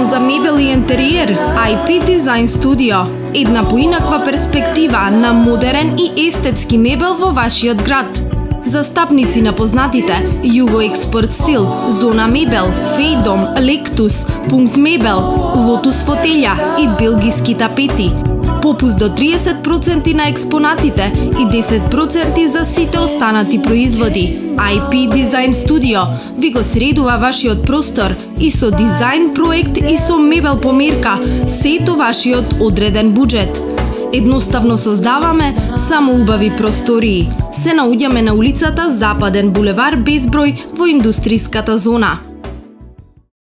салон за мебел и интериер, IP Design Studio. Една поинаква перспектива на модерен и естетски мебел во вашиот град. Застапници на познатите Југо Експорт Стил, Зона Мебел, Фейдом, Лектус, Пункт Мебел, Лотус Фотелја и Белгиски тапети – попуст до 30% на експонатите и 10% за сите останати производи. IP Design Studio ви го средува вашиот простор и со дизајн проект и со мебел померка, сето вашиот одреден буџет. Едноставно создаваме само убави простории. Се наоѓаме на улицата Западен булевар Безброј во индустријската зона.